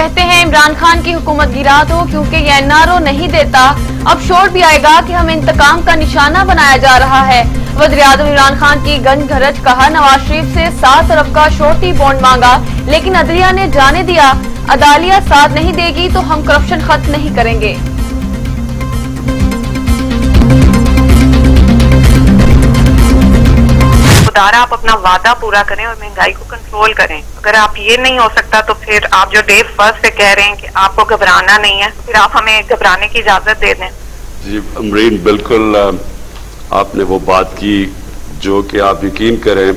कहते हैं, इमरान खान की हुकूमत गिरा दो क्योंकि ये एनआरओ नहीं देता। अब शोर भी आएगा कि हम इंतकाम का निशाना बनाया जा रहा है। वजी अजम इमरान खान की गंज घरज कहा, नवाज़ शरीफ से सात अरब का शोरती बॉन्ड मांगा, लेकिन अदलिया ने जाने दिया, अदालिया साथ नहीं देगी तो हम करप्शन खत्म नहीं करेंगे। खुदारा आप अपना वादा पूरा करें और महँगाई को कंट्रोल करें। अगर आप ये नहीं हो सकता तो फिर आप जो डे फ़र्स्ट से कह रहे हैं कि आपको घबराना नहीं है, फिर आप हमें घबराने की इजाज़त दे दें। जी, अमरीन, बिल्कुल आपने वो बात की जो कि आप यकीन करें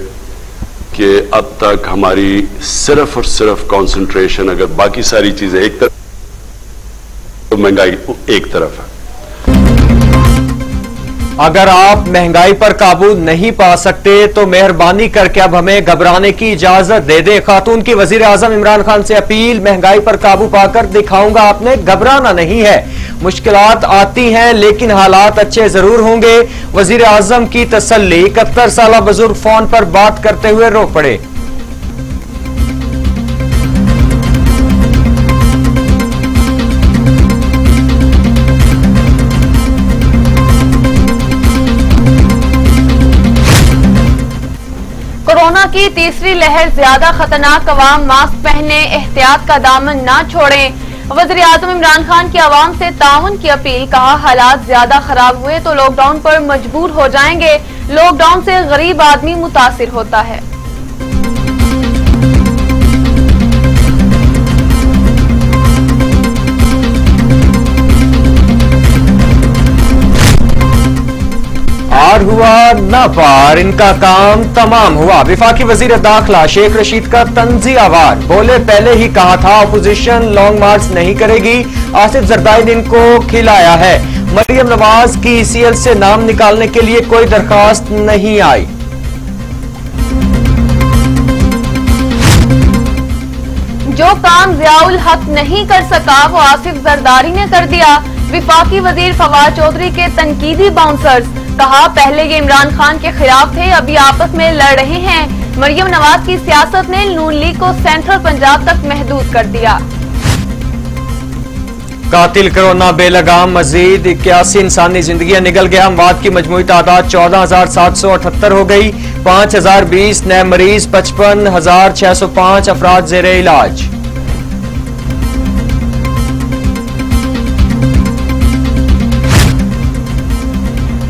कि अब तक हमारी सिर्फ़ और सिर्फ़ कंसंट्रेशन अगर बाकी सारी चीज़ें एक तरफ़ तो महँगाई एक तरफ़ है। अगर आप महँगाई पर काबू नहीं पा सकते तो मेहरबानी करके अब हमें घबराने की इजाज़त दे दे। खातून की वज़ीर आज़म इमरान खान से अपील, महँगाई पर काबू पाकर दिखाऊँगा आपने, घबराना नहीं है। मुश्किल आती हैं, लेकिन हालात अच्छे ज़रूर होंगे। वज़ीर आज़म की तसली इकहत्तर साल बुज़ुर्ग फ़ोन पर बात करते हुए रो पड़े। की तीसरी लहर ज़्यादा खतरनाक अवाम मास्क पहने, एहतियात का दामन न छोड़े। वजी आज़म इमरान खान की आवाम से ताउन की अपील, कहा हालात ज़्यादा खराब हुए तो लॉकडाउन पर मजबूर हो जाएँगे। लॉकडाउन से गरीब आदमी मुतासर होता है। हुआ, न पार। इनका काम तमाम हुआ। विफाकी वज़ीर दाखिला, शेख रशीद का तंजी आवार बोले, पहले ही कहा था अपोजिशन लॉन्ग मार्च नहीं करेगी। आसिफ जरदाई ने इनको खिलाया है। मरियम नवाज़ की ईसीएल से नाम निकालने के लिए कोई दरखास्त नहीं आई। जो काम जियाउल हक नहीं कर सका, वो आसिफ जरदारी ने कर दिया। विफाकी वज़ीर फवाद चौधरी के तनकीदी बाउंसर्स कहा, पहले ये इमरान खान के खिलाफ थे, अभी आपस में लड़ रहे हैं। मरियम नवाज़ की सियासत ने नून लीग को सेंट्रल पंजाब तक महदूद कर दिया। कातिल कोरोना बेलगाम मजीद, इक्यासी इंसानी जिंदगियाँ निकल गया। अमवात की मजमू तादाद चौदह हज़ार सात सौ अठहत्तर हो गई। पाँच हज़ार बीस नए मरीज़, पचपन हज़ार छह सौ पाँच अफराद जेर इलाज।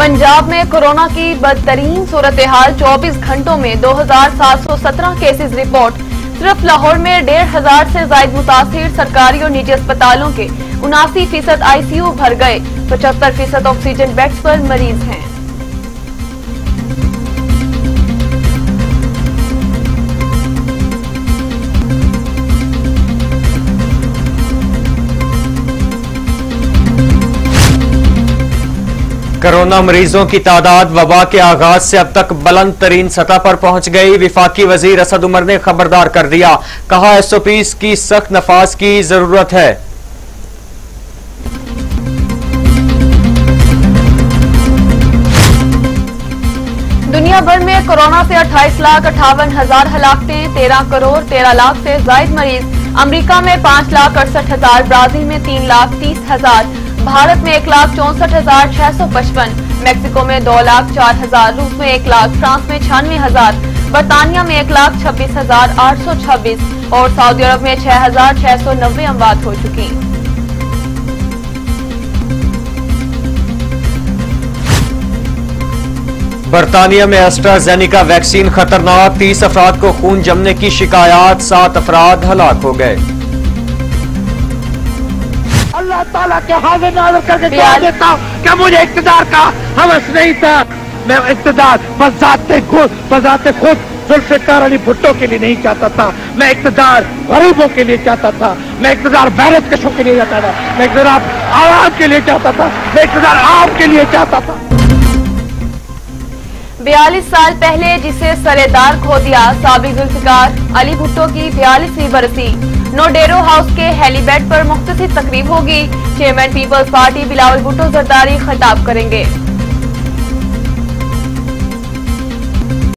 पंजाब में कोरोना की बदतरीन सूरत हाल 24 घंटों में 2,717 केसेस रिपोर्ट सिर्फ़ लाहौर में डेढ़ हज़ार से जायद मुतासर सरकारी और निजी अस्पतालों के उनासी फ़ीसद आईसीयू भर गए। पचहत्तर फ़ीसद ऑक्सीजन बेड्स पर मरीज़ हैं। कोरोना मरीजों की तादाद वबा के आगाज़ से अब तक बुलंद तरीन सतह पर पहुँच गई। विफाकी वज़ीर असद उमर ने खबरदार कर दिया। कहा एसओपीज की सख्त नफाज की ज़रूरत है। दुनिया भर में कोरोना से 28 लाख अठावन हज़ार हलाकतें 13 करोड़ 13 लाख से जायद मरीज़। अमेरिका में 5 लाख अड़सठ हज़ार, ब्राज़ील में 3 लाख तीस हज़ार। भारत में एक लाख चौसठ हज़ार छह सौ पचपन, मैक्सिको में दो लाख चार हज़ार, रूस में एक लाख, फ्रांस में छियानवे हज़ार, बरतानिया में एक लाख छब्बीस हज़ार आठ सौ छब्बीस और सऊदी अरब में छह हज़ार छह सौ नब्बे अमवात हो चुकी। बरतानिया में एस्ट्राजेनिका वैक्सीन खतरनाक, तीस अफराद को खून जमने की शिकायत, सात अफराद हलाक हो गए। अल्लाह ताला के हाजिर नाजर करके कह देता हूँ कि मुझे इकतदार का हवस नहीं था। मैं इकतदार बजाते खुद बजाते खुद जुल्फिकार अली भुट्टो के लिए नहीं चाहता था। मैं इकतदार गरीबों के लिए चाहता था। मैं इकतदार बैरत कशों के लिए चाहता था। मैं इकतदार आवाम के लिए चाहता था। मैं इकतदार आम आपके लिए चाहता था। बयालीस साल पहले जिसे सरेदार खो दिया साबिक जुल्फिकार अली भुट्टो की बयालीसवीं बरसी। नोडेरो हाउस के हेलीपैड पर मुख्तसर तकरीब होगी। Chairman peoples party Bilawal Bhutto Zardari खिताब करेंगे।